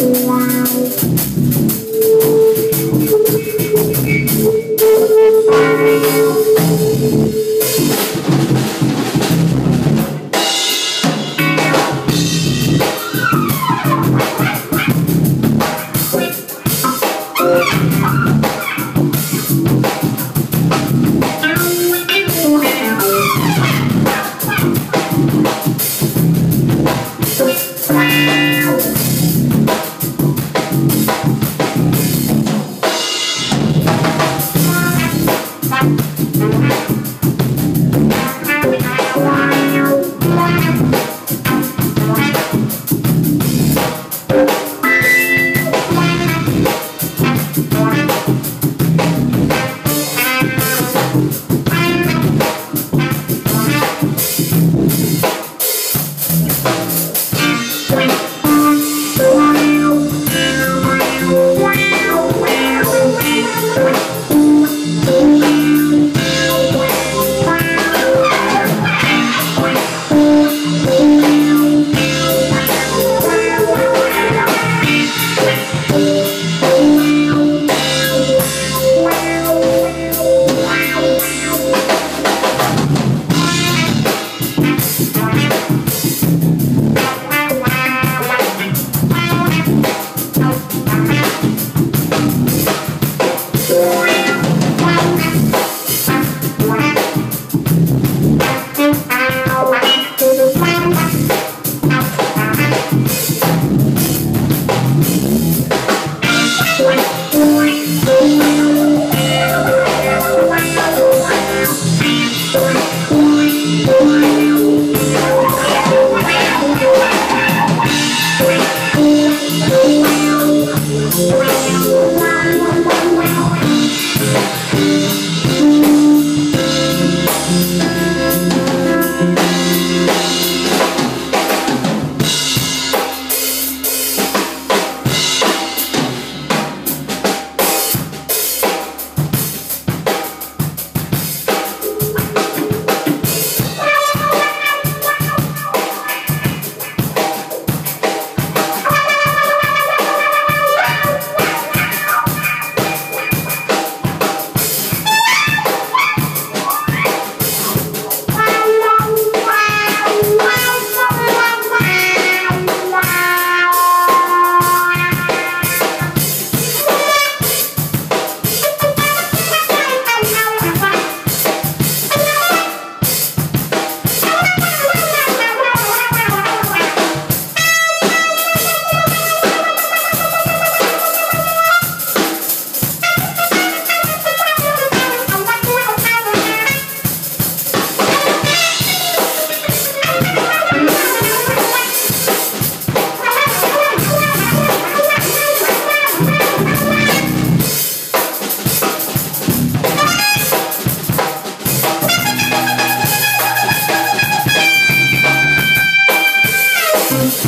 Wow.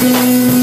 Música